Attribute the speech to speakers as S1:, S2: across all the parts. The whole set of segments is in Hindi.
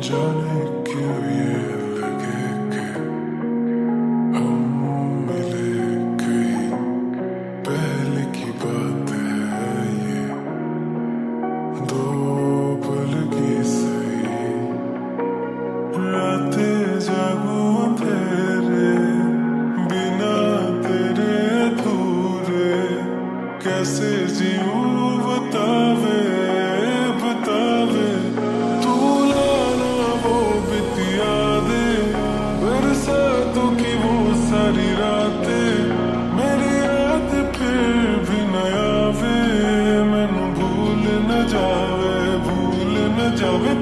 S1: journey give you न जावे भूल न जावे।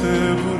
S1: se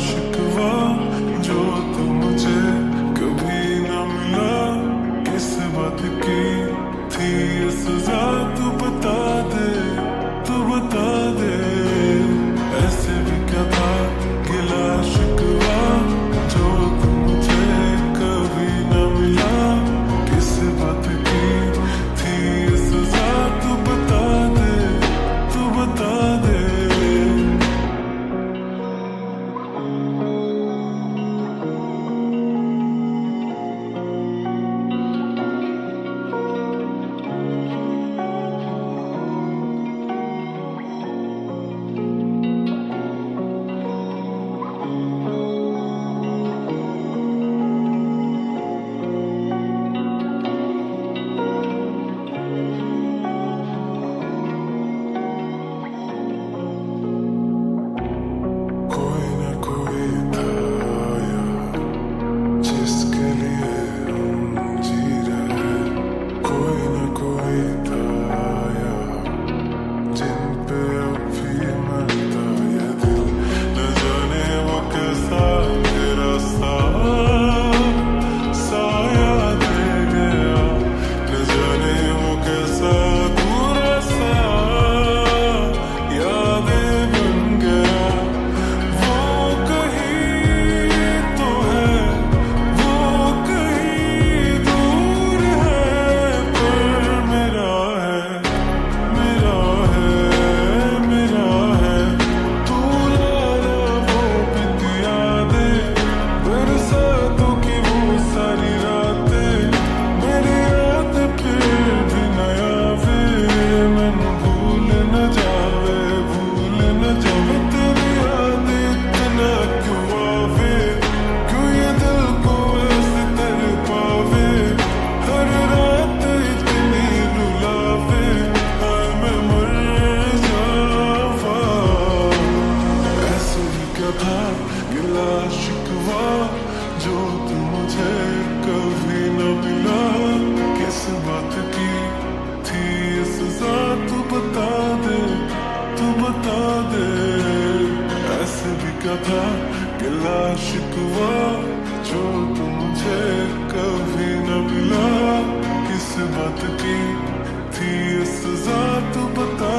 S1: शिकवा जो तो मुझे कभी न मिला। किस बात की थी सजा? तू बता दे, तू बता दे। ऐसे था कि लाशिकवा जो तुम मुझे कभी न मिला किस बात की थी सजा तो बता